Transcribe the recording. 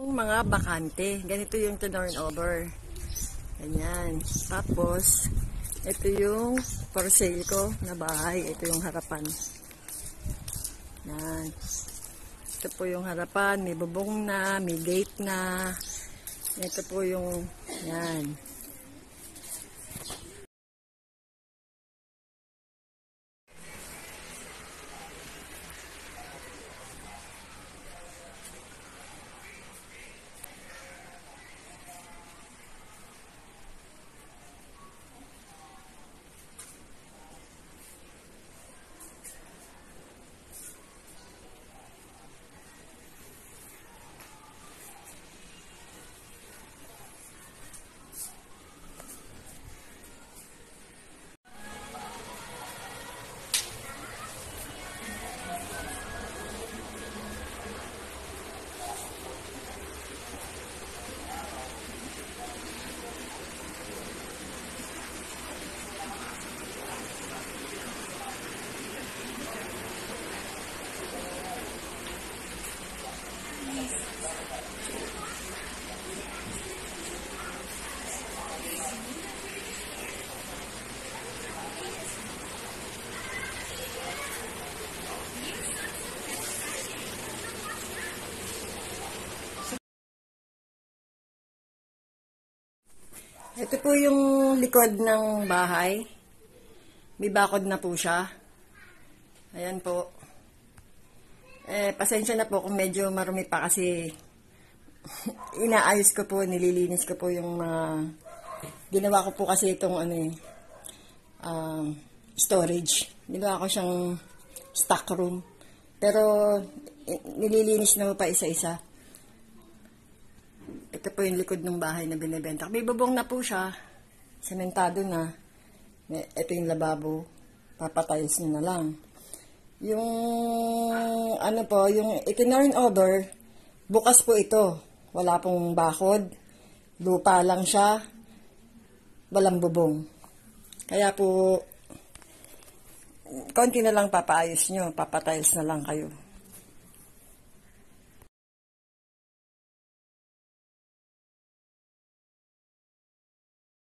Yung mga bakante. Ganito yung turn over. Ganyan. Tapos, ito yung for sale ko na bahay. Ito yung harapan. Yan. Ito po yung harapan. May bubong na, may gate na. Ito po yung, yan. Ito po yung likod ng bahay. May bakod na po siya. Ayan po. Eh, pasensya na po kung medyo marumi pa kasi inaayos ko po, nililinis ko po yung mga ginawa ko po kasi itong ano eh, um, storage. Ginawa ko siyang stock room. Pero i- nililinis na po pa isa-isa. Ito po yung likod ng bahay na binibenta. May bubong na po siya. Sementado na. Ito yung lababo. Papatayos nyo na lang. Yung, ano po, yung itinurn over, bukas po ito. Wala pong bakod. Lupa lang siya. Walang bubong. Kaya po, konti na lang papaayos nyo. Papatiles na lang kayo.